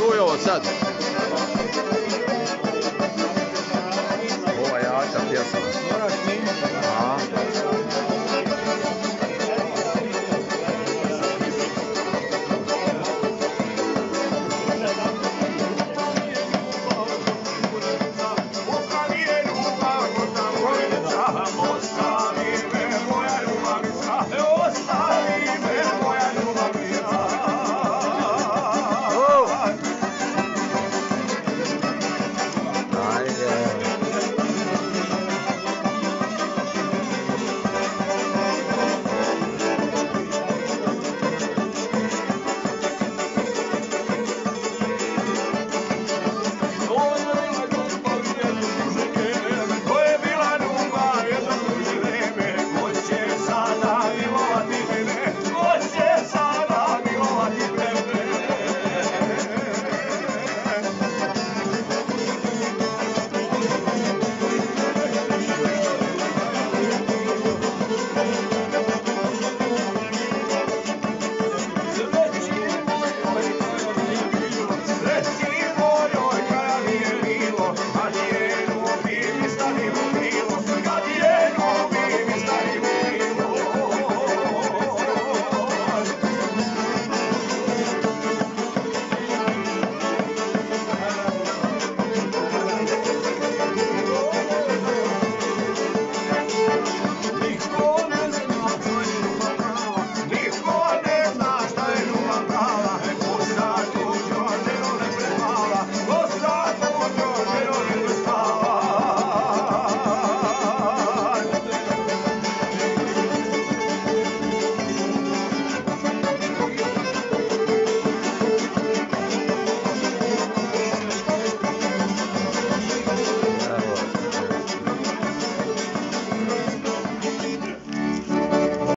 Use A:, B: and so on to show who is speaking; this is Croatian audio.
A: čujao sad.